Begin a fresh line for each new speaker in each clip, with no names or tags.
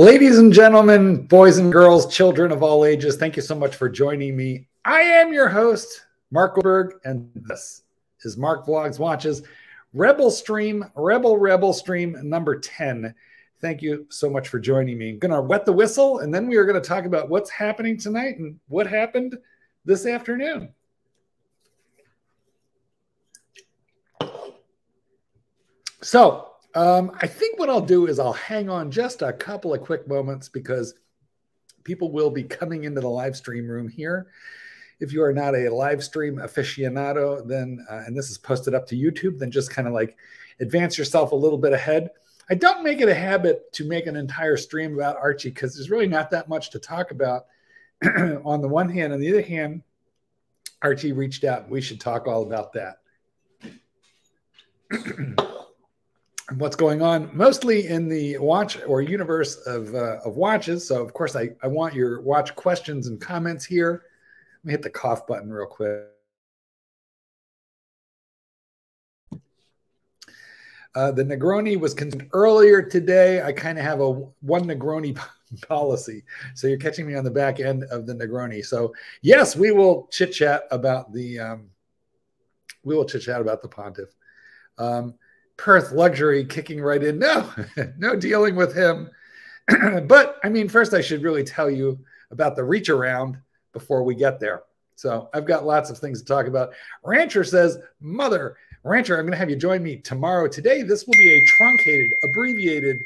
Ladies and gentlemen, boys and girls, children of all ages, thank you so much for joining me. I am your host, Marc Goldberg, and this is Mark Vlogs Watches Rebel Stream, Rebel Rebel Stream number 10. Thank you so much for joining me. I'm going to wet the whistle, and then we are going to talk about what's happening tonight and what happened this afternoon. So, um, I think what I'll do is I'll hang on just a couple of quick moments because people will be coming into the live stream room here. If you are not a live stream aficionado, then, uh, and this is posted up to YouTube, then just kind of like advance yourself a little bit ahead. I don't make it a habit to make an entire stream about Archie because there's really not that much to talk about on the one hand. On the other hand, Archie reached out. We should talk all about that. what's going on mostly in the watch or universe of, uh, of watches. So, of course, I, I want your watch questions and comments here. Let me hit the cough button real quick. Uh, the Negroni was consumed earlier today. I kind of have a one Negroni policy. So you're catching me on the back end of the Negroni. So yes, we will chit chat about the um, we will chit chat about the Pontiff. Um, Perth luxury kicking right in. No, no dealing with him. but I mean, first I should really tell you about the reach around before we get there. So I've got lots of things to talk about. Rancher says, Mother, Rancher, I'm going to have you join me tomorrow. Today, this will be a truncated, abbreviated,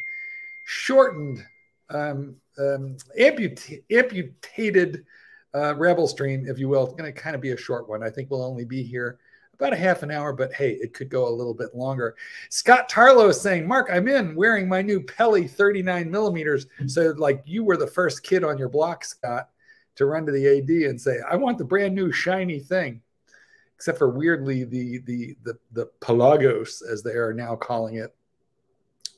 shortened, um, um, amput- amputated uh, Rebel stream, if you will. It's going to kind of be a short one. I think we'll only be here about a half an hour, but hey, it could go a little bit longer. Scott Tarlow is saying, Mark, I'm in wearing my new Peli 39 millimeters. So, like, you were the first kid on your block, Scott, to run to the AD and say, I want the brand new shiny thing. Except for weirdly, the the the the Pelagos, as they are now calling it.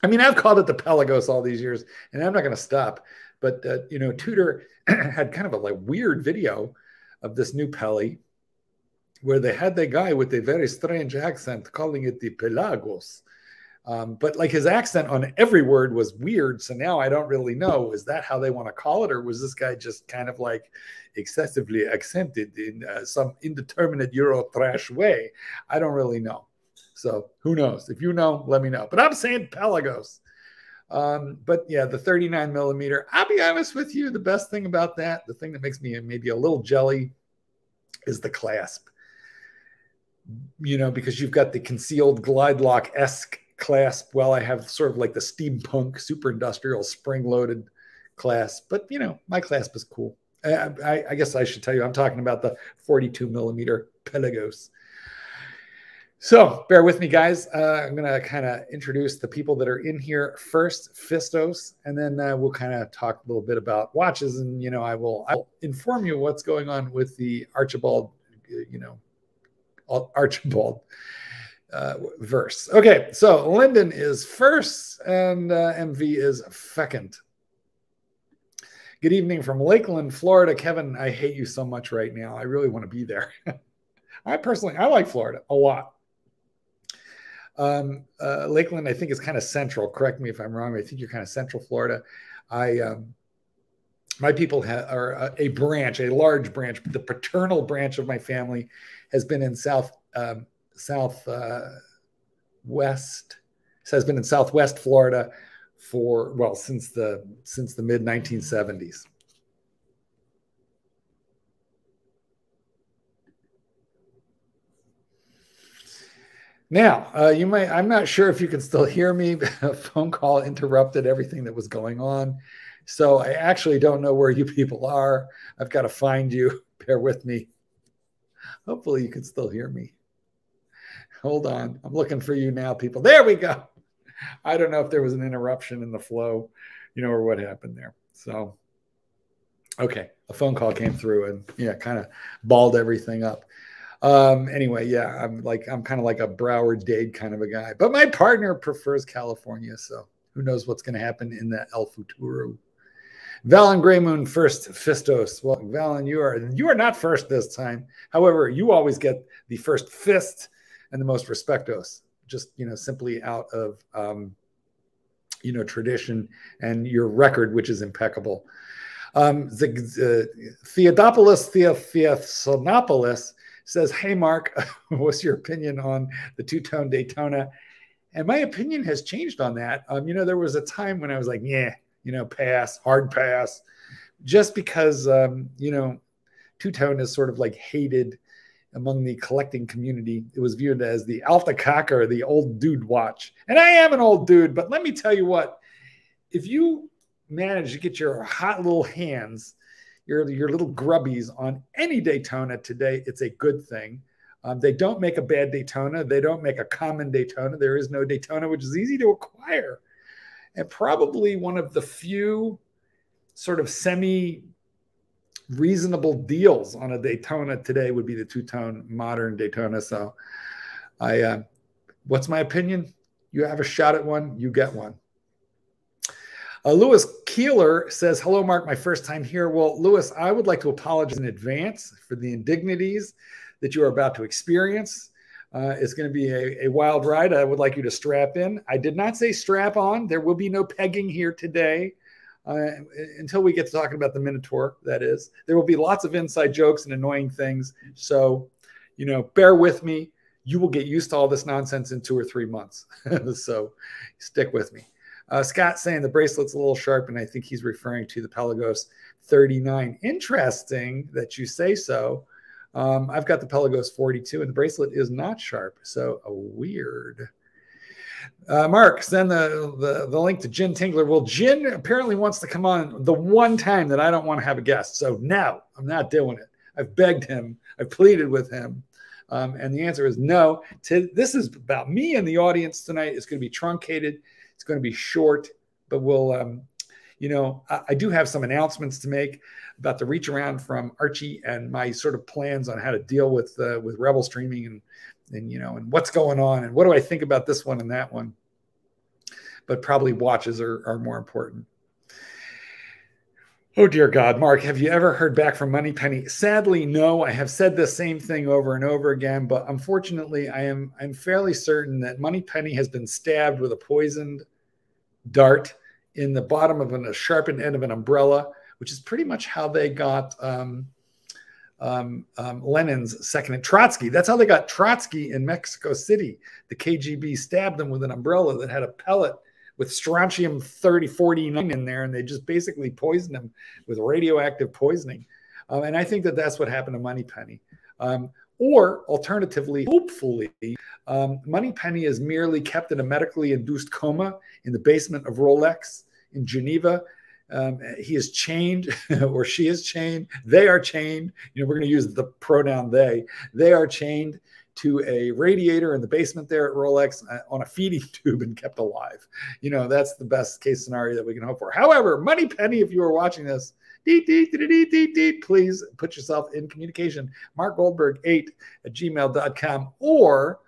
I mean, I've called it the Pelagos all these years, and I'm not going to stop. But uh, you know, Tudor had kind of a like weird video of this new Peli where they had the guy with a very strange accent calling it the Pelagos. Um, but like his accent on every word was weird. So now I don't really know. Is that how they want to call it? Or was this guy just kind of like excessively accented in uh, some indeterminate Euro trash way? I don't really know. So who knows? If you know, let me know. But I'm saying Pelagos. Um, but yeah, the 39 millimeter, I'll be honest with you. The best thing about that, the thing that makes me maybe a little jelly, is the clasp you know, because you've got the concealed glide lock esque clasp. Well, I have sort of like the steampunk super industrial spring loaded clasp, but you know, my clasp is cool. I, I, I, guess I should tell you, I'm talking about the 42 millimeter Pelagos. So bear with me, guys. Uh, I'm going to kind of introduce the people that are in here first, Fistos, and then uh, we'll kind of talk a little bit about watches. And, you know, I will I'll inform you what's going on with the Archibald, you know, Archibald uh, verse. Okay, so Lyndon is first and uh, MV is second. Good evening from Lakeland, Florida. Kevin, I hate you so much right now. I really want to be there. I personally, I like Florida a lot. Um, uh, Lakeland, I think, is kind of central. Correct me if I'm wrong. I think you're kind of central Florida. I, um, my people are a branch, a large branch, the paternal branch of my family has been in South um, South uh, West has been in Southwest Florida for well since the since the mid 1970s. Now, uh, you might, I'm not sure if you can still hear me. a phone call interrupted everything that was going on. So I actually don't know where you people are. I've got to find you. Bear with me. Hopefully, you can still hear me. Hold on. I'm looking for you now, people. There we go. I don't know if there was an interruption in the flow, you know, or what happened there. So, okay, a phone call came through and yeah, kind of balled everything up. Um, anyway, yeah, I'm like, I'm kind of like a Broward Dade kind of a guy, but my partner prefers California. So, who knows what's going to happen in the El Futuro. Valen Greymoon first, Fistos. Well, Valen, you are you are not first this time. However, you always get the first fist and the most respectos. Just you know, simply out of um, you know, tradition and your record, which is impeccable. Um, the, uh, Theodopoulos says, Hey, Mark, what's your opinion on the two tone Daytona? And my opinion has changed on that. Um, you know, there was a time when I was like, yeah, you know, pass, hard pass, just because, um, you know, two tone is sort of like hated among the collecting community. It was viewed as the Alta Cocker, the old dude watch. And I am an old dude, but let me tell you what, if you manage to get your hot little hands, your, your little grubbies on any Daytona today, it's a good thing. Um, they don't make a bad Daytona. They don't make a common Daytona. There is no Daytona, which is easy to acquire. And probably one of the few sort of semi reasonable deals on a Daytona today would be the two tone modern Daytona. So, I, uh, what's my opinion? You have a shot at one, you get one. Uh, Lewis Keeler says, Hello, Mark, my first time here. Well, Lewis, I would like to apologize in advance for the indignities that you are about to experience. Uh, it's going to be a, a, wild ride. I would like you to strap in. I did not say strap on. There will be no pegging here today uh, until we get to talking about the Minotaur, that is. There will be lots of inside jokes and annoying things. So, you know, bear with me. You will get used to all this nonsense in two or three months. so stick with me. Uh, Scott saying the bracelet's a little sharp, and I think he's referring to the Pelagos 39. Interesting that you say so. Um, I've got the Pelagos 42, and the bracelet is not sharp. So a weird. Uh, Mark, send the, the, the link to Jin Tingler. Well, Jin apparently wants to come on the one time that I don't want to have a guest. So no, I'm not doing it. I've begged him, I've pleaded with him. Um, and the answer is no. To, this is about me and the audience tonight. It's going to be truncated, it's going to be short, but we'll, um, you know, I, I do have some announcements to make about the reach around from Archie and my sort of plans on how to deal with uh, with Rebel streaming and and you know and what's going on and what do I think about this one and that one. But probably watches are, are more important. Oh dear God, Mark, have you ever heard back from Moneypenny? Sadly, no. I have said the same thing over and over again, but unfortunately, I am I'm fairly certain that Moneypenny has been stabbed with a poisoned dart in the bottom of an, a sharpened end of an umbrella, which is pretty much how they got um, um, um, Lenin's second and Trotsky. That's how they got Trotsky in Mexico City. The KGB stabbed them with an umbrella that had a pellet with strontium 30 49 in there, and they just basically poisoned him with radioactive poisoning. Um, and I think that that's what happened to Moneypenny. Um, or alternatively, hopefully, um, Moneypenny is merely kept in a medically induced coma in the basement of Rolex in Geneva. Um, he is chained, or she is chained. They are chained. You know, we're going to use the pronoun they. They are chained to a radiator in the basement there at Rolex uh, on a feeding tube and kept alive. You know, that's the best case scenario that we can hope for. However, Moneypenny, if you are watching this, please put yourself in communication. Marc Goldberg 8 at gmail.com. Or,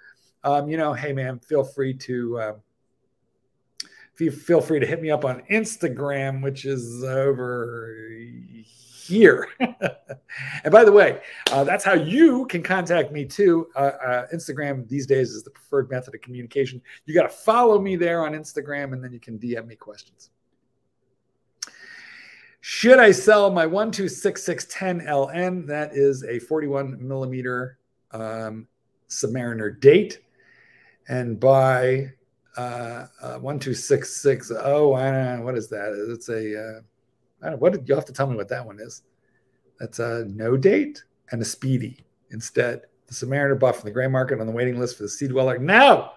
um, you know, hey, man, feel free to. Uh, feel free to hit me up on Instagram, which is over here. and by the way, uh, that's how you can contact me too. Uh, uh, Instagram these days is the preferred method of communication. You got to follow me there on Instagram, and then you can DM me questions. Should I sell my 126610LN? That is a 41 millimeter um, Submariner date. And buy uh, uh, 12660, I don't know, what is that? It's a, uh, I don't know, what did you have to tell me what that one is? That's a no date and a speedy instead. The Submariner buff in the gray market on the waiting list for the Sea Dweller. No,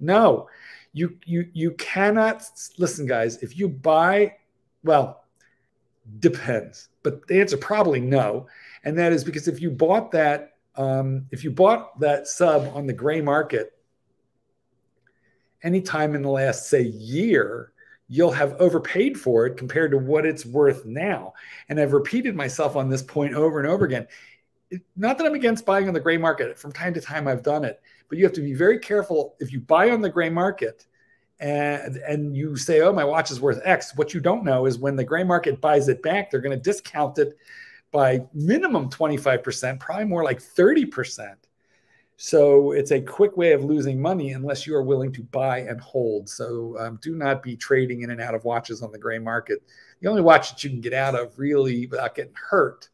no, you you you cannot listen, guys. If you buy, well, Depends, but the answer probably no, and that is because if you bought that, um, if you bought that sub on the gray market anytime in the last say year, you'll have overpaid for it compared to what it's worth now. And I've repeated myself on this point over and over again. It, not that I'm against buying on the gray market. From time to time, I've done it, but you have to be very careful if you buy on the gray market and and you say, "Oh, my watch is worth X." What you don't know is when the gray market buys it back, they're going to discount it by minimum 25%, probably more like 30%. So it's a quick way of losing money unless you are willing to buy and hold. So um, do not be trading in and out of watches on the gray market. The only watch that you can get out of really without getting hurt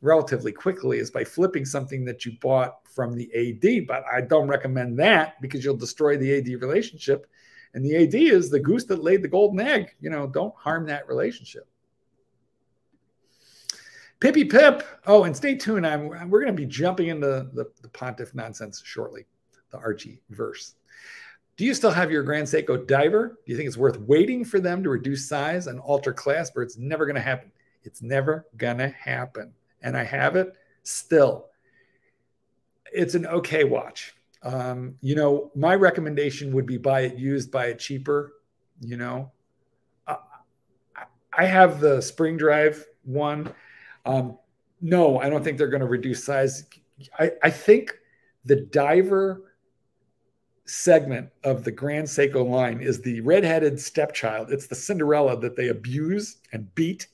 relatively quickly is by flipping something that you bought from the AD. But I don't recommend that because you'll destroy the AD relationship. And the AD is the goose that laid the golden egg. You know, don't harm that relationship. Pippy Pip. Oh, and stay tuned. I'm, we're going to be jumping into the, the pontiff nonsense shortly, the Archie verse. Do you still have your Grand Seiko diver? Do you think it's worth waiting for them to reduce size and alter clasp, But it's never going to happen? It's never going to happen. And I have it still. It's an okay watch. Um, you know, my recommendation would be buy it used, buy it cheaper. You know, uh, I have the spring drive one. Um, no, I don't think they're going to reduce size. I, I think the diver segment of the Grand Seiko line is the redheaded stepchild. It's the Cinderella that they abuse and beat,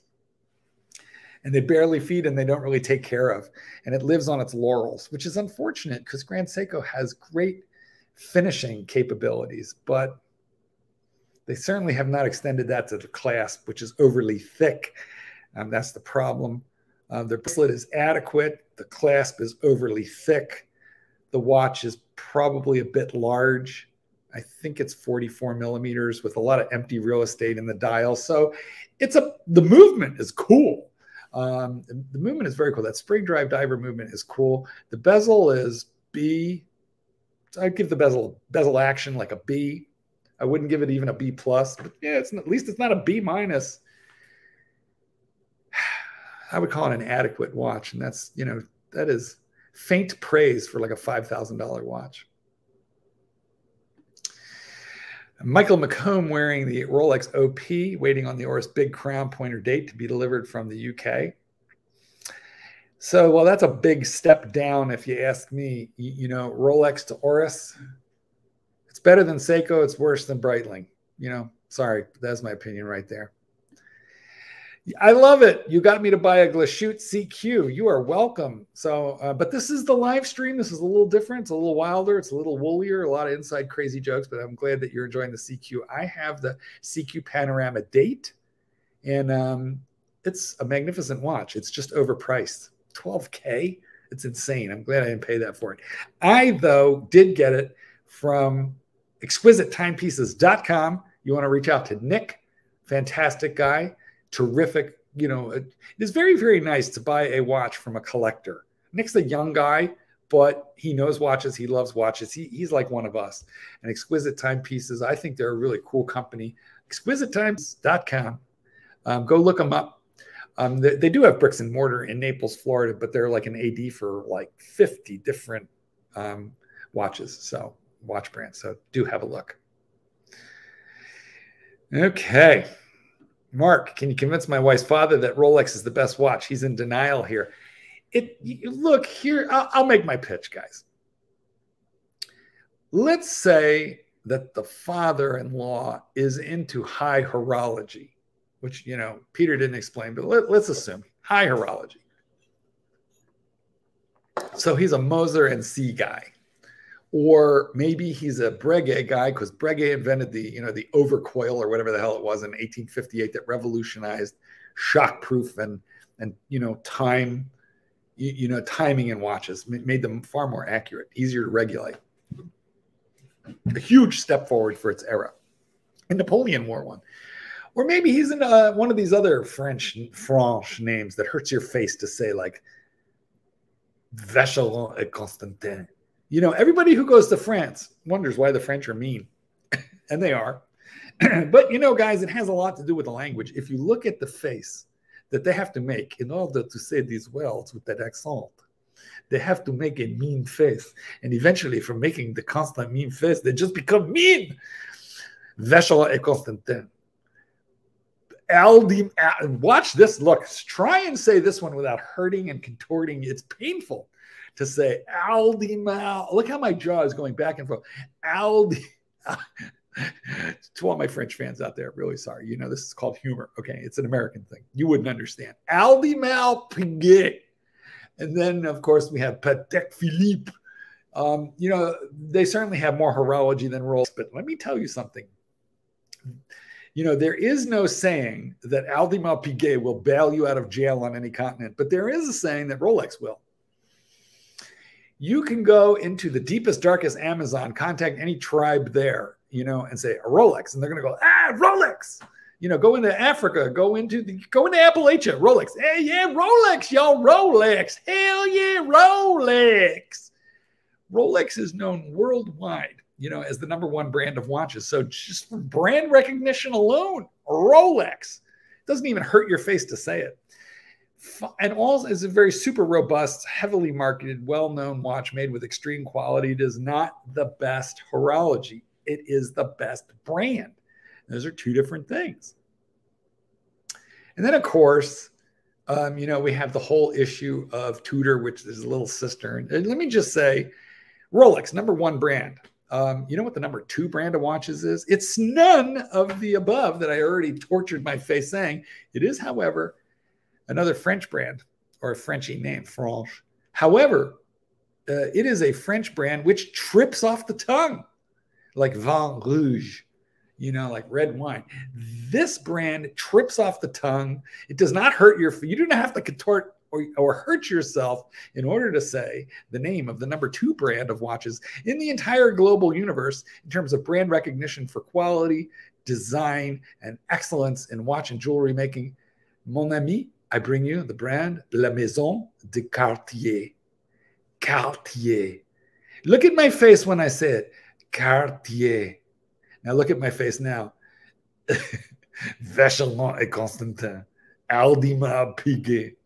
and they barely feed and they don't really take care of. And it lives on its laurels, which is unfortunate because Grand Seiko has great finishing capabilities, but they certainly have not extended that to the clasp, which is overly thick. Um, that's the problem. Uh, the bracelet is adequate. The clasp is overly thick. The watch is probably a bit large. I think it's 44 millimeters with a lot of empty real estate in the dial. So it's a the movement is cool. Um, the movement is very cool. That spring drive diver movement is cool. The bezel is B. I'd give the bezel bezel action like a B. I wouldn't give it even a B plus, but yeah, it's at least it's not a B minus. I would call it an adequate watch. And that's, you know, that is faint praise for like a $5,000 watch. Michael McComb wearing the Rolex OP, waiting on the Oris Big Crown pointer date to be delivered from the UK. So, well, that's a big step down if you ask me. You, you know, Rolex to Oris, it's better than Seiko. It's worse than Breitling. You know, sorry, that's my opinion right there. I love it. You got me to buy a Glashütte CQ. You are welcome. So, uh, but this is the live stream. This is a little different. It's a little wilder. It's a little woolier. A lot of inside crazy jokes. But I'm glad that you're enjoying the CQ. I have the CQ Panorama Date, and um, it's a magnificent watch. It's just overpriced, 12k. It's insane. I'm glad I didn't pay that for it. I though did get it from exquisitetimepieces.com. You want to reach out to Nick, fantastic guy terrific. You know, it is very, very nice to buy a watch from a collector. Nick's a young guy, but he knows watches. He loves watches. He, he's like one of us. And Exquisite Timepieces, I think they're a really cool company. ExquisiteTimes.com. Um, go look them up. Um, they, they, do have bricks and mortar in Naples, Florida, but they're like an AD for like 50 different um, watches. So, watch brands. So, do have a look. Okay. Mark, can you convince my wife's father that Rolex is the best watch? He's in denial here. It look here. I'll, I'll make my pitch, guys. Let's say that the father-in-law is into high horology, which you know Peter didn't explain, but let, let's assume high horology. So he's a Moser and C guy or maybe he's a Breguet guy because Breguet invented the you know the overcoil or whatever the hell it was in 1858 that revolutionized shockproof and and you know time you, you know timing in watches made them far more accurate, easier to regulate. A huge step forward for its era. And Napoleon wore one. Or maybe he's in uh, one of these other French French names that hurts your face to say, like Vacheron et Constantin you know, everybody who goes to France wonders why the French are mean, and they are. but you know, guys, it has a lot to do with the language. If you look at the face that they have to make in order to say these words with that accent, they have to make a mean face. And eventually, from making the constant mean face, they just become mean. Vacheron et Constantin. Aldi, uh, watch this. Look, try and say this one without hurting and contorting. It's painful to say Audemars. Look how my jaw is going back and forth. Aldi. to all my French fans out there, really sorry. You know, this is called humor. Okay. It's an American thing. You wouldn't understand. Audemars Piguet. And then, of course, we have Patek Philippe. Um, you know, they certainly have more horology than Rolex, but let me tell you something. You know, there is no saying that Audemars Piguet will bail you out of jail on any continent, but there is a saying that Rolex will. You can go into the deepest, darkest Amazon, contact any tribe there, you know, and say a Rolex, and they're to go, ah, Rolex. You know, go into Africa, go into the, go into Appalachia, Rolex. Hey, yeah, Rolex, y'all, Rolex. Hell yeah, Rolex. Rolex is known worldwide, you know, as the number one brand of watches. So just for brand recognition alone, Rolex doesn't even hurt your face to say it. And all is a very super robust, heavily marketed, well-known watch made with extreme quality. It is not the best horology. It is the best brand. Those are two different things. And then, of course, um, you know, we have the whole issue of Tudor, which is a little sister. And let me just say, Rolex, number one brand. Um, you know what the number two brand of watches is? It's none of the above that I already tortured my face saying. It is, however, another French brand or a Frenchy name, Franche. However, uh, it is a French brand which trips off the tongue like Vin Rouge, you know, like red wine. This brand trips off the tongue. It does not hurt your, you do not have to contort or, or hurt yourself in order to say the name of the number two brand of watches in the entire global universe in terms of brand recognition for quality, design, and excellence in watch and jewelry making. Mon ami, I bring you the brand La Maison de Cartier. Cartier. Look at my face when I say it. Cartier. Now look at my face now. Vacheron et Constantin. Audemars Piguet.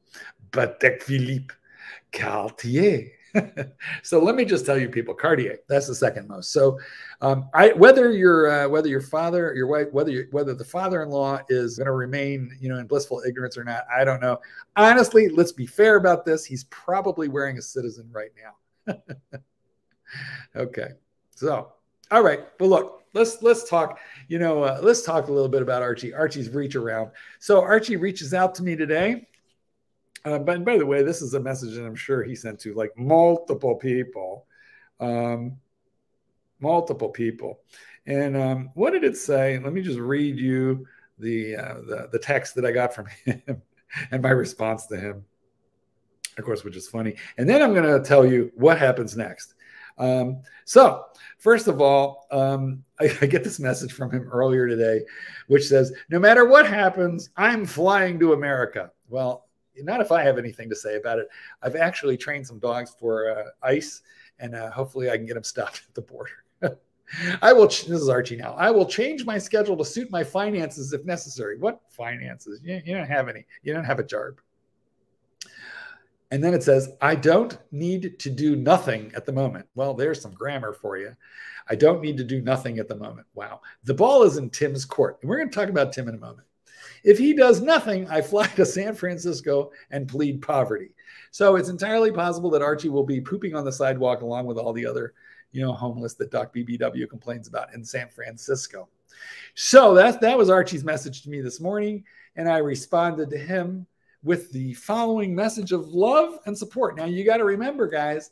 Patek Philippe, Cartier. so let me just tell you, people, Cartier. That's the second most. So, um, I whether your uh, whether your father, your wife, whether you, whether the father-in-law is going to remain, you know, in blissful ignorance or not, I don't know. Honestly, let's be fair about this. He's probably wearing a citizen right now. okay, so all right, but look, let's let's talk. You know, uh, let's talk a little bit about Archie. Archie's reach around. So Archie reaches out to me today uh, but by the way, this is a message that I'm sure he sent to like multiple people, um, multiple people. And um, what did it say? Let me just read you the, uh, the the text that I got from him and my response to him, of course, which is funny. And then I'm going to tell you what happens next. Um, so, first of all, um, I, I, get this message from him earlier today, which says, No matter what happens, I'm flying to America. Well, not if I have anything to say about it. I've actually trained some dogs for uh, ICE, and uh, hopefully I can get them stopped at the border. I will. This is Archie now. I will change my schedule to suit my finances if necessary. What finances? You, you don't have any. You don't have a job. And then it says, I don't need to do nothing at the moment. Well, there's some grammar for you. I don't need to do nothing at the moment. Wow. The ball is in Tim's court. And we're going to talk about Tim in a moment. If he does nothing, I fly to San Francisco and plead poverty. So it's entirely possible that Archie will be pooping on the sidewalk along with all the other, you know, homeless that Doc BBW complains about in San Francisco. So that that was Archie's message to me this morning, and I responded to him with the following message of love and support. Now you got to remember, guys,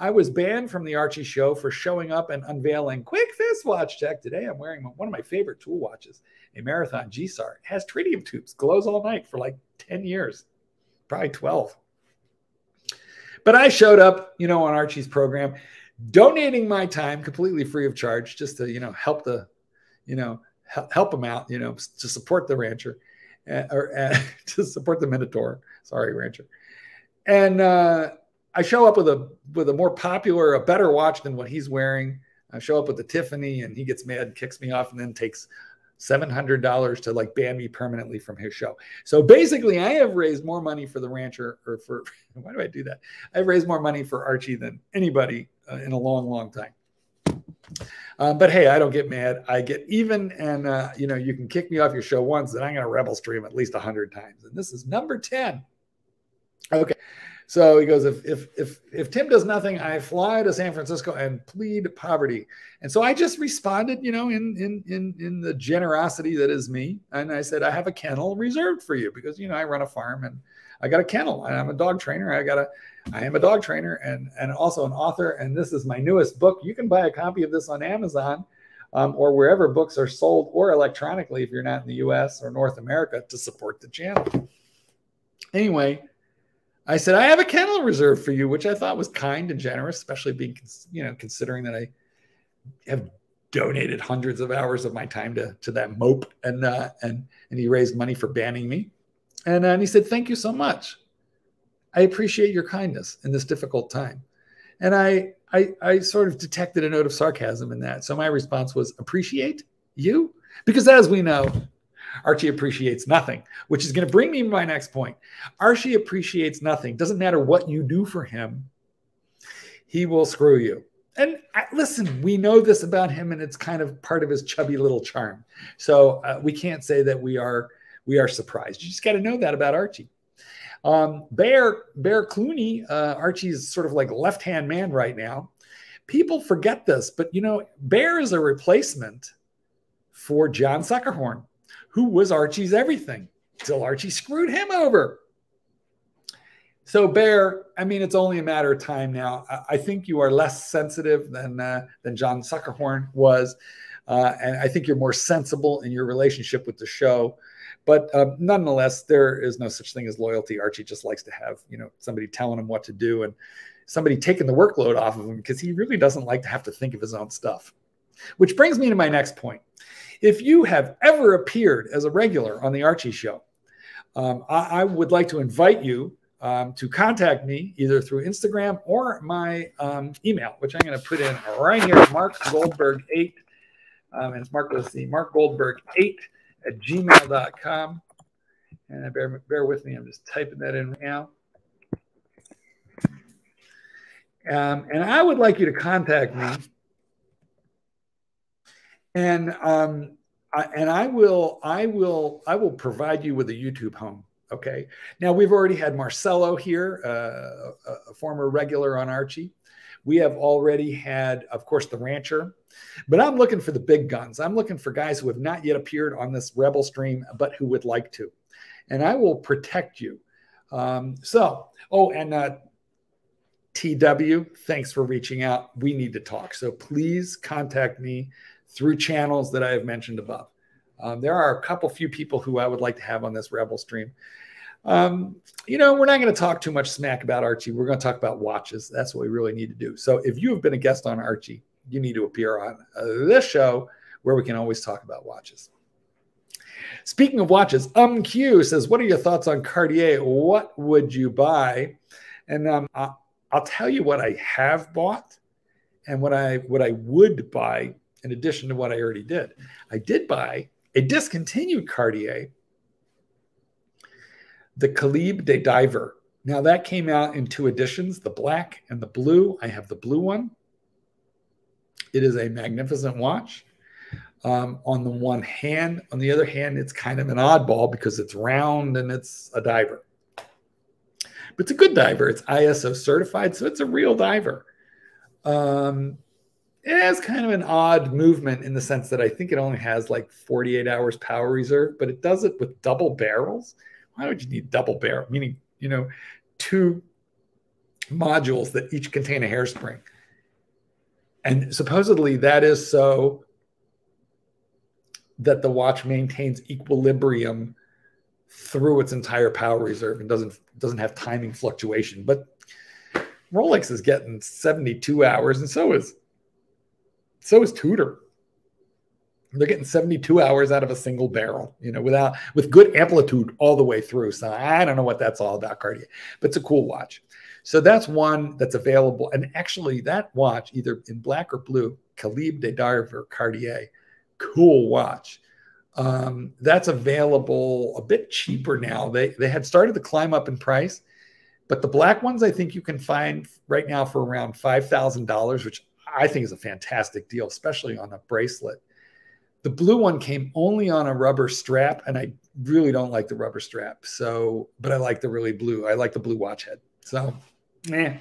I was banned from the Archie show for showing up and unveiling quick fist watch check. Today I'm wearing one of my favorite tool watches a Marathon GSAR. It has tritium tubes, glows all night for like 10 years, probably 12. But I showed up, you know, on Archie's program, donating my time completely free of charge just to, you know, help the, you know, help him out, you know, to support the rancher uh, or uh, to support the Minotaur. Sorry, rancher. And uh, I show up with a with a more popular, a better watch than what he's wearing. I show up with the Tiffany, and he gets mad, kicks me off, and then takes $700 to like ban me permanently from his show. So basically, I have raised more money for the rancher or for why do I do that? I've raised more money for Archie than anybody in a long, long time. Um, but hey, I don't get mad. I get even, and uh, you know, you can kick me off your show once, and I'm going to rebel stream at least 100 times. And this is number 10. Okay. So he goes, if if if if Tim does nothing, I fly to San Francisco and plead poverty. And so I just responded, you know, in in in in the generosity that is me, and I said, I have a kennel reserved for you because you know I run a farm and I got a kennel and I'm a dog trainer. I got a I am a dog trainer and and also an author. And this is my newest book. You can buy a copy of this on Amazon. Um, or wherever books are sold or electronically if you're not in the US or North America to support the channel. Anyway, I said, I have a kennel reserved for you, which I thought was kind and generous, especially being, you know, considering that I have donated hundreds of hours of my time to, to that mope. And, uh, and, and he raised money for banning me. And, uh, and he said, thank you so much. I appreciate your kindness in this difficult time. And I, I, I sort of detected a note of sarcasm in that. So my response was appreciate you? Because as we know, Archie appreciates nothing, which is going to bring me to my next point. Archie appreciates nothing. Doesn't matter what you do for him, he will screw you. And listen, we know this about him, and it's kind of part of his chubby little charm. So uh, we can't say that we are we are surprised. You just got to know that about Archie. Um, Bear Bear Clooney, uh, Archie's sort of like left hand man right now. People forget this, but you know, Bear is a replacement for John Suckerhorn who was Archie's everything till Archie screwed him over. So Bear, I mean, it's only a matter of time now. I, think you are less sensitive than uh, than John Suckerhorn was, uh, and I think you're more sensible in your relationship with the show. But uh, nonetheless, there is no such thing as loyalty. Archie just likes to have you know somebody telling him what to do and somebody taking the workload off of him because he really doesn't like to have to think of his own stuff. Which brings me to my next point. If you have ever appeared as a regular on the Archie Show, um, I, I, would like to invite you um, to contact me either through Instagram or my um, email, which I'm going to put in right here, Marc Goldberg 8. Um, and it's Mark, let's see, Marc Goldberg 8 at gmail.com. And bear, bear with me, I'm just typing that in now. Um, and I would like you to contact me and um, I, and I will I will I will provide you with a YouTube home. Okay. Now we've already had Marcelo here, uh, a, a former regular on Archie. We have already had, of course, the rancher, but I'm looking for the big guns. I'm looking for guys who have not yet appeared on this Rebel stream, but who would like to. And I will protect you. Um, so, oh, and uh, TW, thanks for reaching out. We need to talk. So please contact me through channels that I have mentioned above. Um, there are a couple few people who I would like to have on this Rebel stream. Um, you know, we're not going to talk too much smack about Archie. We're going to talk about watches. That's what we really need to do. So if you have been a guest on Archie, you need to appear on uh, this show where we can always talk about watches. Speaking of watches, um Q says, "What are your thoughts on Cartier? What would you buy?" And um, I'll, I'll tell you what I have bought and what I what I would buy in addition to what I already did. I did buy a discontinued Cartier, the Calibre de Diver. Now that came out in two editions, the black and the blue. I have the blue one. It is a magnificent watch. Um, on the one hand, on the other hand, it's kind of an oddball because it's round and it's a diver. But it's a good diver. It's ISO certified, so it's a real diver. Um, it has kind of an odd movement in the sense that I think it only has like 48 hours power reserve, but it does it with double barrels. Why would you need double barrel? Meaning, you know, two modules that each contain a hairspring. And supposedly that is so that the watch maintains equilibrium through its entire power reserve and doesn't doesn't have timing fluctuation. But Rolex is getting 72 hours, and so is so is Tudor. They're getting 72 hours out of a single barrel, you know, without with good amplitude all the way through. So I don't know what that's all about, Cartier, but it's a cool watch. So that's one that's available. And actually, that watch, either in black or blue, Calibre de Diver Cartier, cool watch. Um, that's available a bit cheaper now. They they had started to climb up in price, but the black ones I think you can find right now for around five thousand dollars, which I think is a fantastic deal, especially on a bracelet. The blue one came only on a rubber strap, and I really don't like the rubber strap. So, but I like the really blue. I like the blue watch head. So, eh.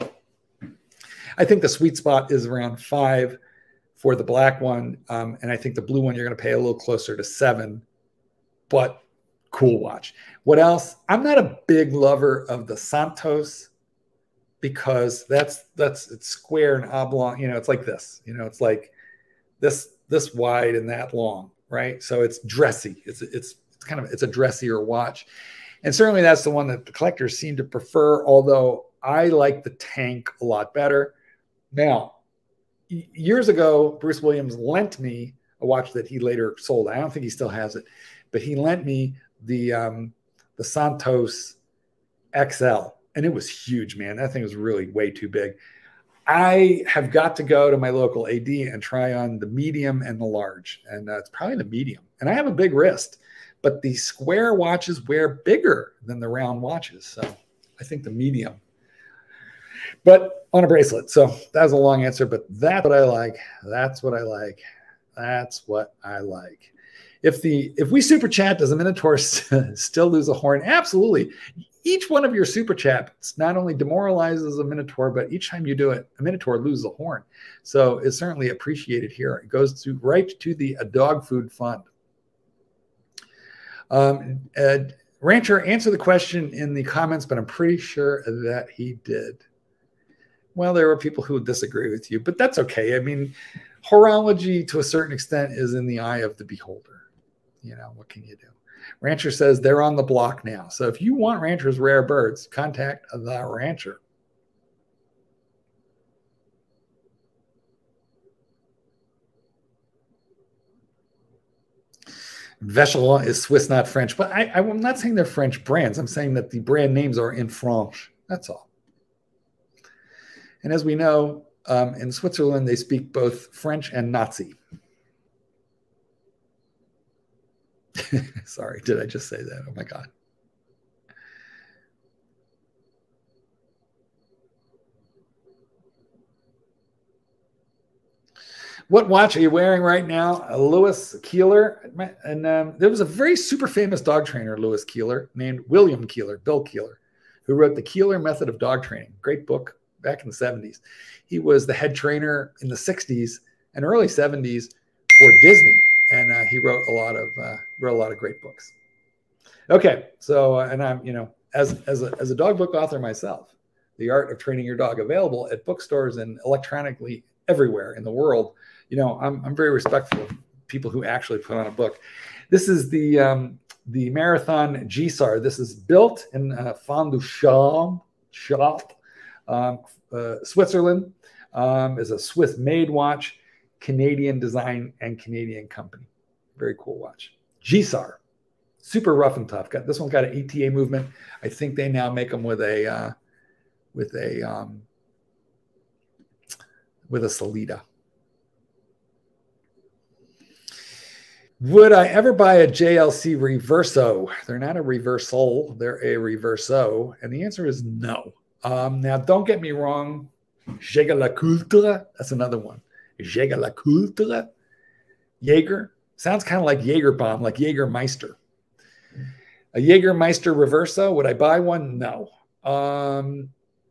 I think the sweet spot is around five for the black one. Um, and I think the blue one, you're going to pay a little closer to seven, but cool watch. What else? I'm not a big lover of the Santos because that's that's it's square and oblong. You know, it's like this. You know, it's like this this wide and that long, right? So it's dressy. It's it's it's kind of it's a dressier watch, and certainly that's the one that the collectors seem to prefer. Although I like the tank a lot better. Now, years ago, Bruce Williams lent me a watch that he later sold. I don't think he still has it, but he lent me the um, the Santos XL, and it was huge, man. That thing was really way too big. I have got to go to my local AD and try on the medium and the large, and uh, it's probably the medium. And I have a big wrist, but the square watches wear bigger than the round watches, so I think the medium. But on a bracelet, so that was a long answer, but that's what I like. That's what I like. That's what I like if the if we super chat, does a Minotaur still lose a horn? Absolutely. Each one of your super chats not only demoralizes a Minotaur, but each time you do it, a Minotaur loses a horn. So it's certainly appreciated here. It goes to right to the dog food fund. Um, Rancher, answer the question in the comments, but I'm pretty sure that he did. Well, there are people who would disagree with you, but that's okay. I mean, horology to a certain extent is in the eye of the beholder you know, what can you do? Rancher says they're on the block now. So if you want Rancher's rare birds, contact the rancher. Vacheron is Swiss, not French. But I, am not saying they're French brands. I'm saying that the brand names are in French. That's all. And as we know, um, in Switzerland, they speak both French and Nazi. Sorry, did I just say that? Oh my God. What watch are you wearing right now? A Louis Keeler. And um, there was a very super famous dog trainer, Lewis Keeler, named William Koehler, Bill Koehler, who wrote The Koehler Method of Dog Training. Great book back in the 70s. He was the head trainer in the 60s and early 70s for Disney and uh, he wrote a lot of uh, wrote a lot of great books. Okay, so uh, and I'm you know as as a, as a dog book author myself, the art of training your dog available at bookstores and electronically everywhere in the world. You know, I'm I'm very respectful of people who actually put on a book. This is the um, the Marathon GSAR. This is built in uh, Fond du Champ, um, uh, Switzerland. Um, is a Swiss made watch. Canadian design and Canadian company. Very cool watch. GSAR, super rough and tough. Got this one got an ETA movement. I think they now make them with a uh, with a um, with a Sellita. Would I ever buy a JLC Reverso? They're not a reversal, they're a Reverso. And the answer is no. Um, now, don't get me wrong. Jaeger LeCoultre, that's another one. Jaeger LeCoultre. Jaeger sounds kind of like Jaeger bomb, like Jägermeister. A Jägermeister Reverso, would I buy one? No. Um,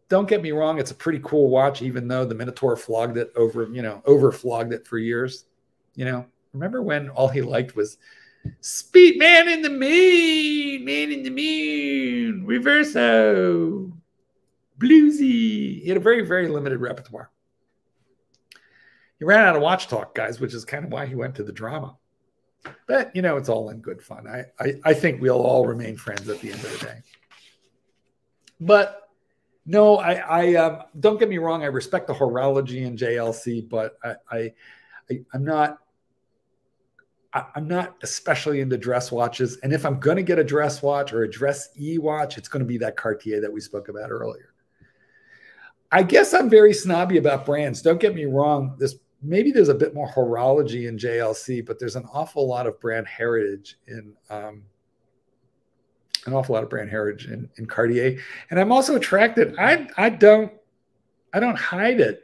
don't get me wrong, it's a pretty cool watch, even though the Minotaur flogged it over, you know, over flogged it for years. You know, remember when all he liked was Speed Man in the Moon, Man in the Moon, Reverso, Bluesy. He had a very, very limited repertoire he ran out of watch talk, guys, which is kind of why he went to the drama. But you know, it's all in good fun. I, I, I think we'll all remain friends at the end of the day. But no, I, I um, don't get me wrong. I respect the horology in JLC, but I, I, I am not. I'm not especially into dress watches, and if I'm going to get a dress watch or a dress e watch, it's going to be that Cartier that we spoke about earlier. I guess I'm very snobby about brands. Don't get me wrong. This maybe there's a bit more horology in JLC, but there's an awful lot of brand heritage in um, an awful lot of brand heritage in, in Cartier. And I'm also attracted. I I don't I don't hide it.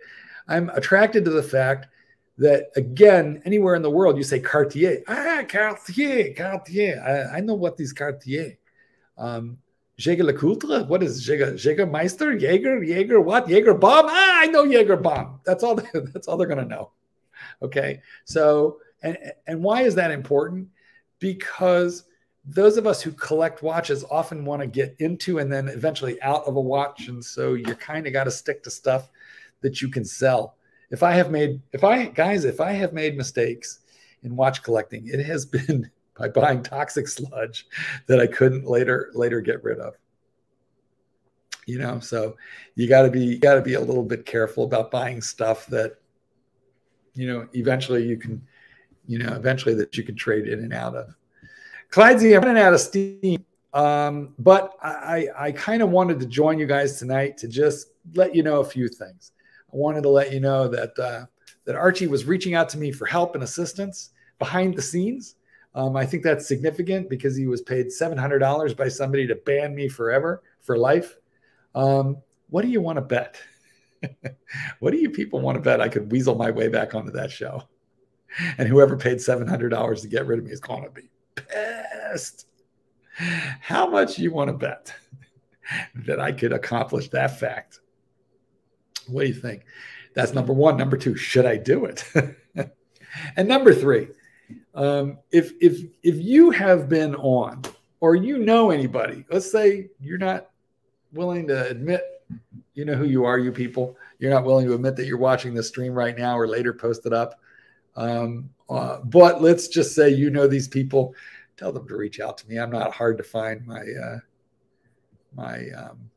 I'm attracted to the fact that again, anywhere in the world, you say Cartier. Ah, Cartier, Cartier. I, I know what these Cartier. Um, Jaeger LeCoultre? What is Jaeger? Jägermeister? Jaeger? Jaeger what? Jaeger bomb? Ah, I know Jaeger bomb. That's all. That's all they're to know. Okay. So, and and why is that important? Because those of us who collect watches often want to get into and then eventually out of a watch, and so you kind of got to stick to stuff that you can sell. If I have made, if I guys, if I have made mistakes in watch collecting, it has been by buying toxic sludge that I couldn't later later get rid of. You know, so you got to be got to be a little bit careful about buying stuff that you know eventually you can you know eventually that you can trade in and out of. Clydesy, I'm running out of steam, um, but I I kind of wanted to join you guys tonight to just let you know a few things. I wanted to let you know that uh, that Archie was reaching out to me for help and assistance behind the scenes. Um, I think that's significant because he was paid $700 by somebody to ban me forever for life. Um, what do you want to bet? what do you people want to bet I could weasel my way back onto that show? And whoever paid $700 to get rid of me is going to be pissed. How much you want to bet that I could accomplish that fact? What do you think? That's number one. Number two, should I do it? and number three, um, if if if you have been on or you know anybody, let's say you're not willing to admit you know who you are, you people. You're not willing to admit that you're watching the stream right now or later post it up. Um, uh, but let's just say you know these people. Tell them to reach out to me. I'm not hard to find. My uh, my um,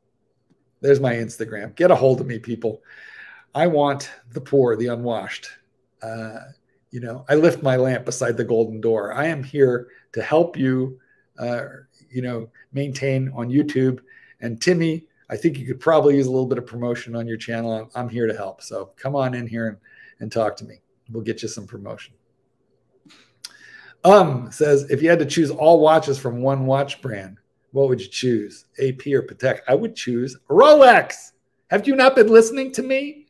there's my Instagram. Get a hold of me, people. I want the poor, the unwashed. Uh, you know, I lift my lamp beside the golden door. I am here to help you, uh, you know, maintain on YouTube. And Timmy, I think you could probably use a little bit of promotion on your channel. I'm, here to help. So come on in here and, and talk to me. We'll get you some promotion. Um says if you had to choose all watches from one watch brand, what would you choose? AP or Patek? I would choose Rolex. Have you not been listening to me?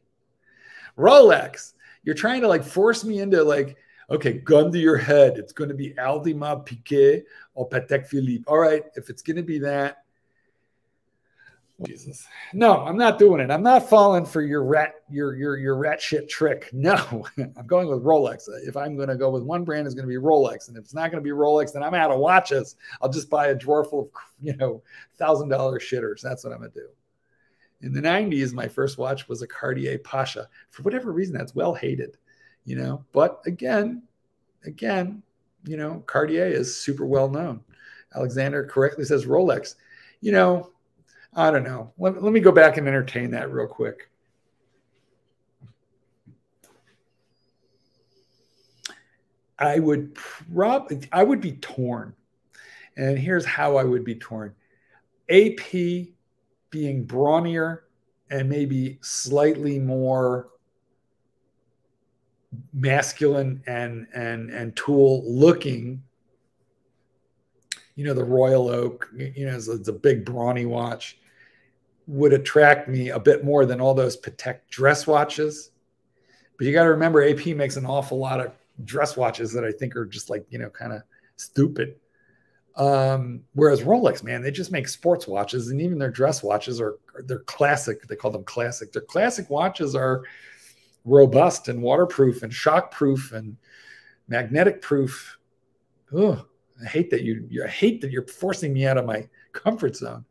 Rolex. You're trying to like force me into like, okay, gun to your head. It's going to be Audemars Piguet or Patek Philippe. All right, if it's going to be that, Jesus. No, I'm not doing it. I'm not falling for your rat, your your your rat shit trick. No, I'm going with Rolex. If I'm going to go with one brand, it's going to be Rolex, and if it's not going to be Rolex, then I'm out of watches. I'll just buy a drawer full of you know thousand dollar shitters. That's what I'm going to do. In the 90s, my first watch was a Cartier Pasha. For whatever reason, that's well hated, you know. But again, again, you know, Cartier is super well known. Alexander correctly says Rolex. You know, I don't know. Let, let me go back and entertain that real quick. I would probably I would be torn. And here's how I would be torn. AP being brawnier and maybe slightly more masculine and and and tool looking you know the royal oak you know it's, it's, a big brawny watch would attract me a bit more than all those Patek dress watches. But you got to remember ap makes an awful lot of dress watches that i think are just like you know kind of stupid um, whereas Rolex, man, they just make sports watches, and even their dress watches are they're classic. They call them classic. Their classic watches are robust and waterproof and shockproof and magnetic proof. Oh, I hate that you. I hate that you're forcing me out of my comfort zone.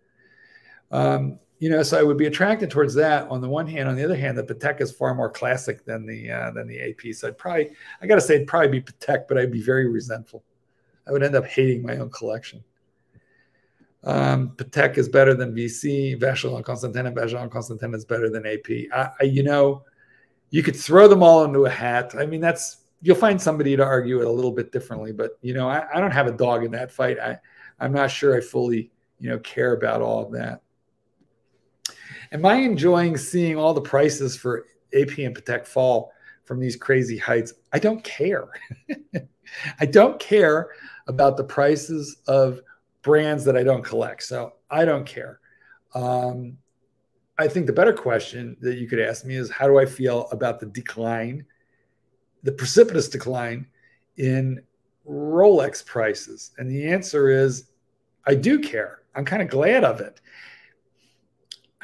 Um, you know, so I would be attracted towards that on the one hand. On the other hand, the Patek is far more classic than the uh, than the AP. So I'd probably, I got to say, it'd probably be Patek, but I'd be very resentful. I would end up hating my own collection. Um, Patek is better than VC. Vacheron Constantin and Vacheron Constantin is better than AP. I, I, you know, you could throw them all into a hat. I mean, that's you'll find somebody to argue it a little bit differently, but you know, I, I don't have a dog in that fight. I, I'm not sure I fully, you know, care about all of that. Am I enjoying seeing all the prices for AP and Patek fall from these crazy heights? I don't care. I don't care about the prices of brands that I don't collect. So I don't care. Um, I think the better question that you could ask me is how do I feel about the decline, the precipitous decline in Rolex prices? And the answer is I do care. I'm kind of glad of it.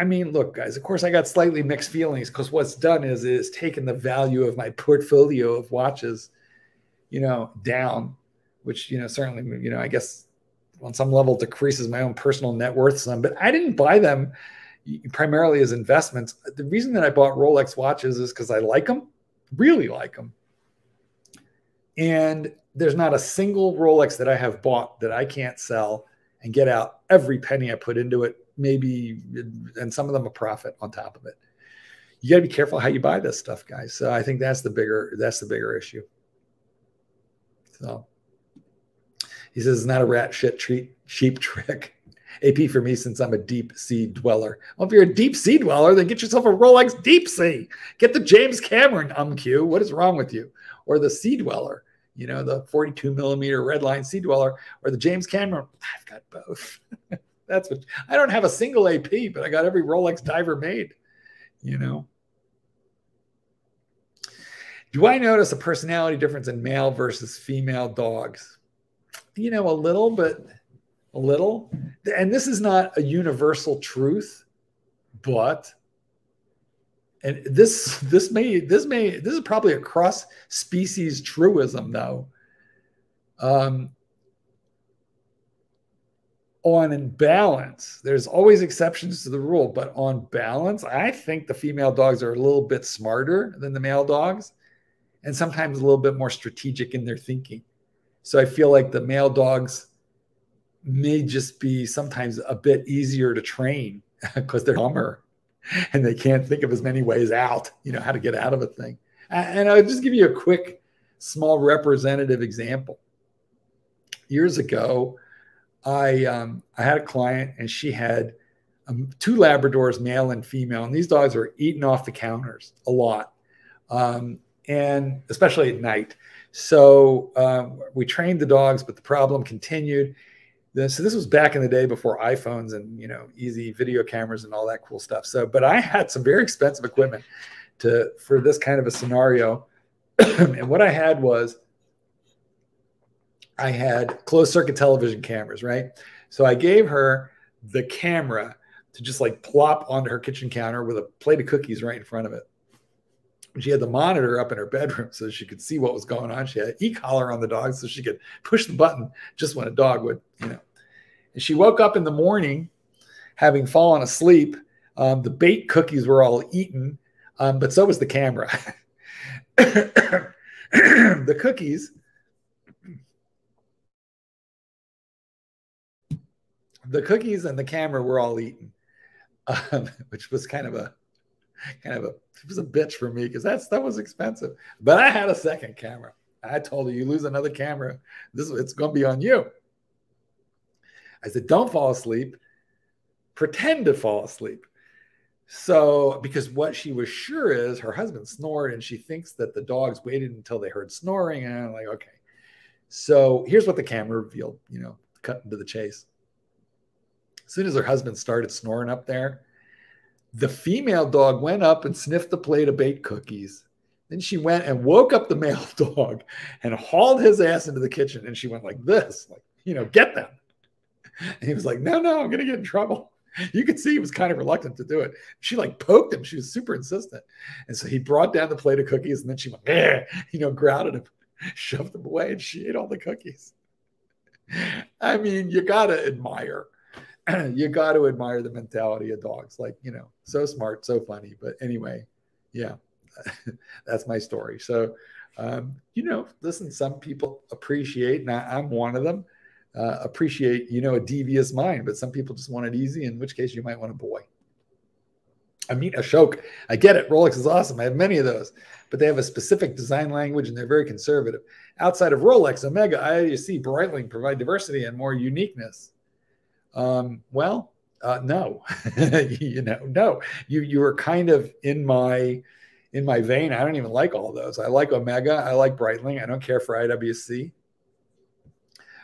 I mean, look, guys, of course I got slightly mixed feelings because what's done is is taken the value of my portfolio of watches, you know, down, which, you know, certainly, you know, I guess on some level decreases my own personal net worth some, but I didn't buy them primarily as investments. The reason that I bought Rolex watches is because I like them, really like them. And there's not a single Rolex that I have bought that I can't sell and get out every penny I put into it maybe, and some of them a profit on top of it. You got to be careful how you buy this stuff, guys. So I think that's the bigger that's the bigger issue. So he says it's not a rat shit treat sheep trick. AP for me since I'm a deep sea dweller. Well, if you're a deep sea dweller, then get yourself a Rolex Deep Sea. Get the James Cameron UMQ. What is wrong with you? Or the Sea Dweller, you know, the 42 millimeter red line Sea Dweller, or the James Cameron. I've got both. That's what I don't have a single AP, but I got every Rolex diver made, you know. Do I notice a personality difference in male versus female dogs? You know, a little, but a little. And this is not a universal truth, but and this this may this may this is probably a cross species truism though. Um, on balance, there's always exceptions to the rule, but on balance, I think the female dogs are a little bit smarter than the male dogs and sometimes a little bit more strategic in their thinking. So I feel like the male dogs may just be sometimes a bit easier to train because they're dumber and they can't think of as many ways out, you know, how to get out of a thing. And I'll just give you a quick, small representative example. Years ago, I um, I had a client and she had um, two Labradors, male and female, and these dogs were eating off the counters a lot, um, and especially at night. So um, we trained the dogs, but the problem continued. So this was back in the day before iPhones and you know easy video cameras and all that cool stuff. So, but I had some very expensive equipment to for this kind of a scenario, and what I had was I had closed circuit television cameras, right? So I gave her the camera to just like plop onto her kitchen counter with a plate of cookies right in front of it. She had the monitor up in her bedroom so she could see what was going on. She had an e-collar on the dog so she could push the button just when a dog would, you know. And she woke up in the morning having fallen asleep. Um, the bait cookies were all eaten, um, but so was the camera. the cookies the cookies and the camera were all eaten, um, which was kind of a kind of a it was a bitch for me because that's that was expensive. But I had a second camera. I told her, you lose another camera, this it's going to be on you. I said, don't fall asleep. Pretend to fall asleep. So, because what she was sure is her husband snored, and she thinks that the dogs waited until they heard snoring. And I'm like, okay. So here's what the camera revealed, you know, cut into the chase. As soon as her husband started snoring up there, the female dog went up and sniffed the plate of baked cookies. Then she went and woke up the male dog and hauled his ass into the kitchen. And she went like this, like, you know, get them. And he was like, no, no, I'm going to get in trouble. You could see he was kind of reluctant to do it. She like poked him. She was super insistent. And so he brought down the plate of cookies and then she went, you know, grounded him, shoved him away, and she ate all the cookies. I mean, you got to admire you got to admire the mentality of dogs. Like, you know, so smart, so funny. But anyway, yeah, that's my story. So, um, you know, listen, some people appreciate, and I, am one of them, uh, appreciate, you know, a devious mind, but some people just want it easy, in which case you might want a boy. I mean, Ashok, I get it. Rolex is awesome. I have many of those, but they have a specific design language and they're very conservative. Outside of Rolex, Omega, IWC, Breitling provide diversity and more uniqueness. Um, well, uh, no, you know, no, you you were kind of in my in my vein. I don't even like all those. I like Omega. I like Breitling. I don't care for IWC.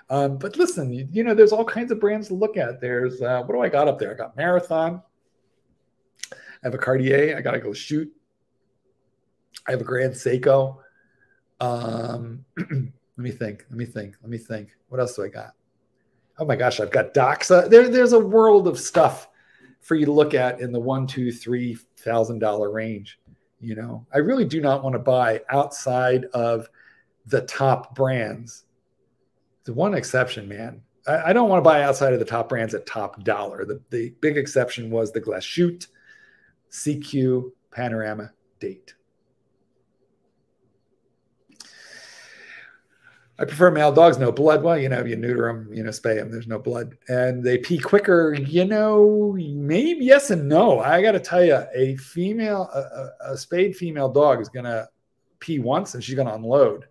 Um, but listen, you, you, know, there's all kinds of brands to look at. There's uh, what do I got up there? I got Marathon. I have a Cartier. I got to go shoot. I have a Grand Seiko. Um, let me think. Let me think. Let me think. What else do I got? Oh my gosh, I've got Doxa. Uh, there, there's a world of stuff for you to look at in the one, two, three thousand dollar range. You know, I really do not want to buy outside of the top brands. The one exception, man, I, I don't want to buy outside of the top brands at top dollar. The, the big exception was the Glashütte, CQ, Panorama, Date. I prefer male dogs, no blood. Well, you know, you neuter them, you know, spay them, there's no blood. And they pee quicker, you know, maybe yes and no. I got to tell you, a female, a, a, spayed female dog is going to pee once and she's going to unload.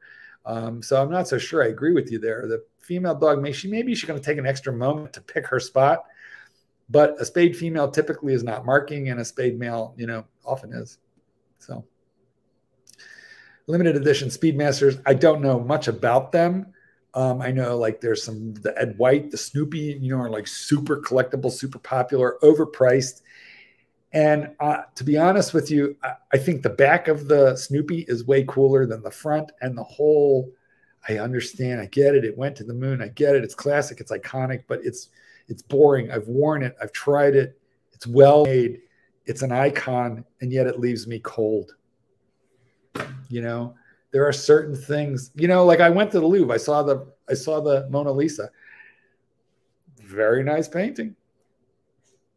Um, so I'm not so sure. I agree with you there. The female dog, may she maybe she's going to take an extra moment to pick her spot, but a spayed female typically is not marking, and a spayed male, you know, often is. So limited edition Speedmasters. I don't know much about them. Um, I know like there's some the Ed White, the Snoopy, you know, are like super collectible, super popular, overpriced. And uh, to be honest with you, I, I, think the back of the Snoopy is way cooler than the front, and the whole. I understand. I get it. It went to the moon. I get it. It's classic. It's iconic, but it's it's boring. I've worn it. I've tried it. It's well made. It's an icon, and yet it leaves me cold. You know, there are certain things, you know, like I went to the Louvre, I saw the I saw the Mona Lisa. Very nice painting.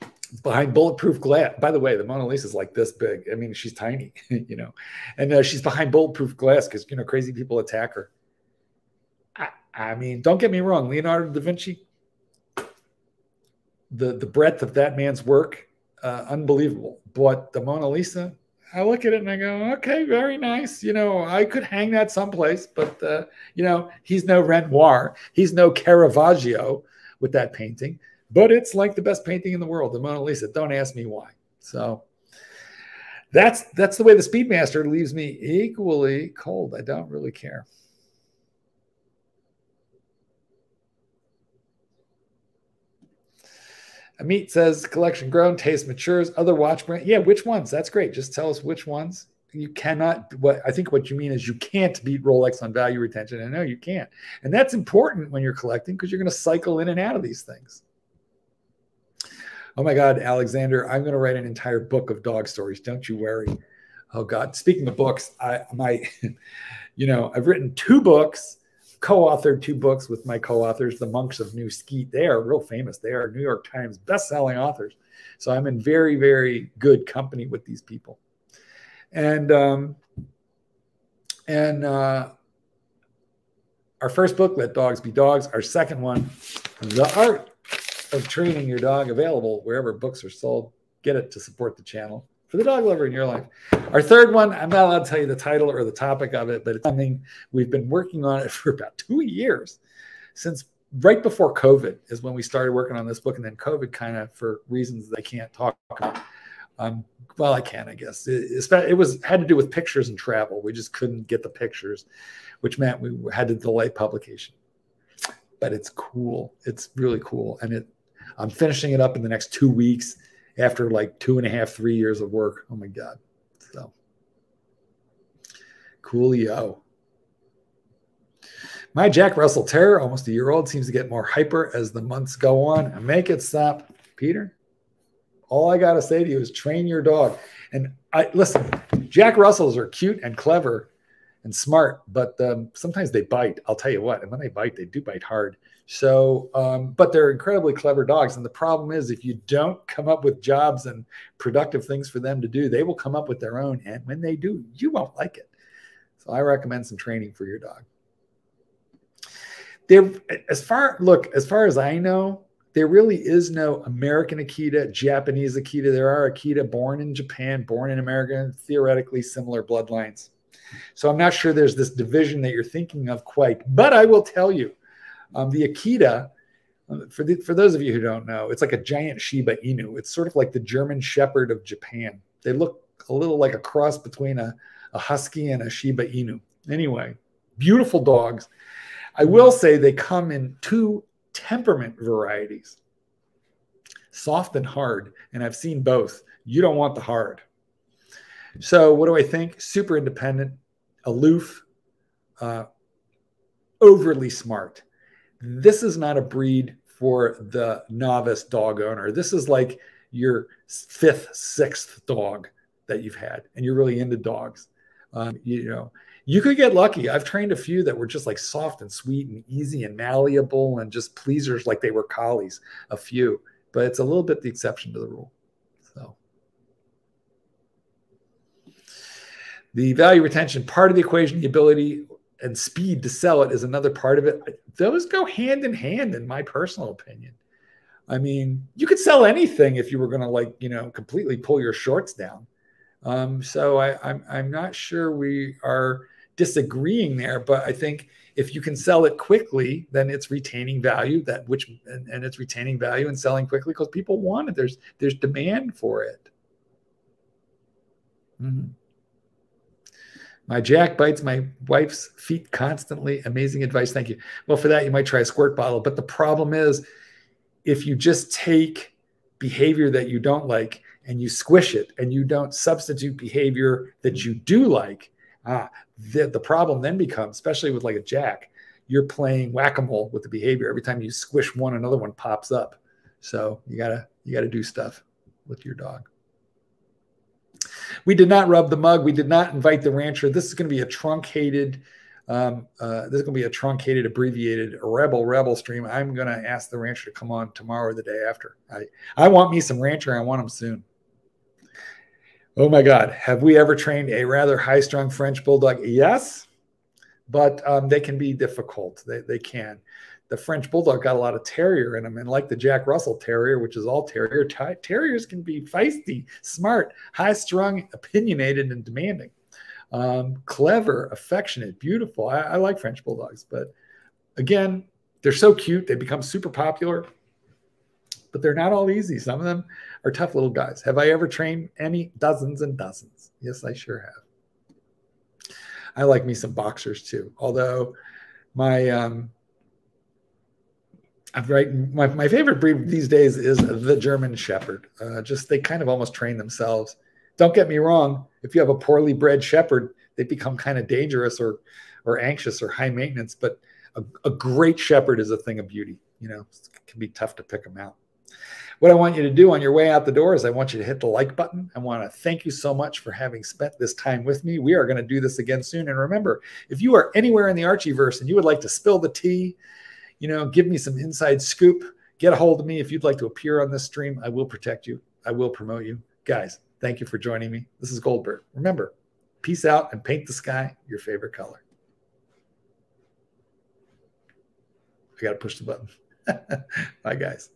It's behind bulletproof glass. By the way, the Mona Lisa is like this big. I mean, she's tiny, you know, and uh, she's behind bulletproof glass because you know crazy people attack her. I, I mean, don't get me wrong, Leonardo da Vinci. The the breadth of that man's work, uh, unbelievable. But the Mona Lisa, I look at it and I go, okay, very nice. You know, I could hang that someplace, but uh, you know, he's no Renoir, he's no Caravaggio with that painting, but it's like the best painting in the world, the Mona Lisa. Don't ask me why. So that's that's the way the Speedmaster leaves me equally cold. I don't really care. Amit says collection grown, taste matures, other watch brand. Yeah, which ones? That's great. Just tell us which ones. You cannot what I think what you mean is you can't beat Rolex on value retention. And no, you can't. And that's important when you're collecting because you're going to cycle in and out of these things. Oh my God, Alexander, I'm going to write an entire book of dog stories. Don't you worry. Oh God. Speaking of books, I my, you know, I've written two books co-authored two books with my co-authors, the Monks of New Skete. They are real famous. They are New York Times best-selling authors. So I'm in very, very good company with these people. And um, and uh, our first book, Let Dogs Be Dogs. Our second one, The Art of Training Your Dog, available wherever books are sold. Get it to support the channel for the dog lover in your life. Our third one, I'm not allowed to tell you the title or the topic of it, but it's something we've been working on it for about two years since right before COVID is when we started working on this book. And then COVID kind of, for reasons that I can't talk about, um, well, I can, I guess. It, it, was had to do with pictures and travel. We just couldn't get the pictures, which meant we had to delay publication. But it's cool. It's really cool, and it. I'm finishing it up in the next two weeks after like two and a half, three years of work. Oh my God. So coolio. My Jack Russell Terrier, almost a year old, seems to get more hyper as the months go on. And make it stop. Peter, all I got to say to you is train your dog. And I listen, Jack Russells are cute and clever and smart, but um, sometimes they bite. I'll tell you what. And when they bite, they do bite hard. So, um, but they're incredibly clever dogs. And the problem is, if you don't come up with jobs and productive things for them to do, they will come up with their own. And when they do, you won't like it. So, I recommend some training for your dog. There, as far look, as far as I know, there really is no American Akita, Japanese Akita. There are Akita born in Japan, born in America, theoretically similar bloodlines. So I'm not sure there's this division that you're thinking of quite. But I will tell you, um, the Akita, uh, for the, for those of you who don't know, it's like a giant Shiba Inu. It's sort of like the German Shepherd of Japan. They look a little like a cross between a, a Husky and a Shiba Inu. Anyway, beautiful dogs. I will say they come in two temperament varieties soft and hard. And I've seen both. You don't want the hard. So, what do I think? Super independent, aloof, uh, overly smart. This is not a breed for the novice dog owner. This is like your fifth, sixth dog that you've had, and you're really into dogs. Um, you know, you could get lucky. I've trained a few that were just like soft and sweet and easy and malleable and just pleasers like they were collies, a few, but it's a little bit the exception to the rule. So the value retention part of the equation, the ability and speed to sell it is another part of it. Those go hand in hand, in my personal opinion. I mean, you could sell anything if you were going to like, you know, completely pull your shorts down. Um, so I, I'm I'm not sure we are disagreeing there, but I think if you can sell it quickly, then it's retaining value. That which and, and it's retaining value and selling quickly because people want it. There's there's demand for it. Mm-hmm. My jack bites my wife's feet constantly. Amazing advice. Thank you. Well, for that, you might try a squirt bottle. But the problem is, if you just take behavior that you don't like and you squish it and you don't substitute behavior that you do like, ah, the, the problem then becomes, especially with like a jack, you're playing whack-a-mole with the behavior. Every time you squish one, another one pops up. So you gotta you gotta do stuff with your dog. We did not rub the mug. We did not invite the rancher. This is going to be a truncated, um, uh, this is going to be a truncated, abbreviated rebel rebel stream. I'm going to ask the rancher to come on tomorrow or the day after. I, I want me some rancher. I want him soon. Oh my God. Have we ever trained a rather high strung French bulldog? Yes, but um, they can be difficult. They, they can the French Bulldog got a lot of terrier in them. And like the Jack Russell Terrier, which is all terrier, t- terriers can be feisty, smart, high strung, opinionated, and demanding. Um, clever, affectionate, beautiful. I, I like French Bulldogs, but again, they're so cute. They become super popular, but they're not all easy. Some of them are tough little guys. Have I ever trained any? Dozens and dozens. Yes, I sure have. I like me some boxers too. Although my um, right my, my favorite breed these days is the german shepherd. Uh, just they kind of almost train themselves. Don't get me wrong if you have a poorly bred shepherd they become kind of dangerous or or anxious or high maintenance but a, a great shepherd is a thing of beauty you know? It can be tough to pick them out. What i want you to do on your way out the door is i want you to hit the like button. I want to thank you so much for having spent this time with me. We are going to do this again soon. And remember if you are anywhere in the archieverse and you would like to spill the tea you know, give me some inside scoop. Get a hold of me if you'd like to appear on this stream. I will protect you. I will promote you. Guys, thank you for joining me. This is Goldberg. Remember, peace out and paint the sky your favorite color. I got to push the button. Bye, guys.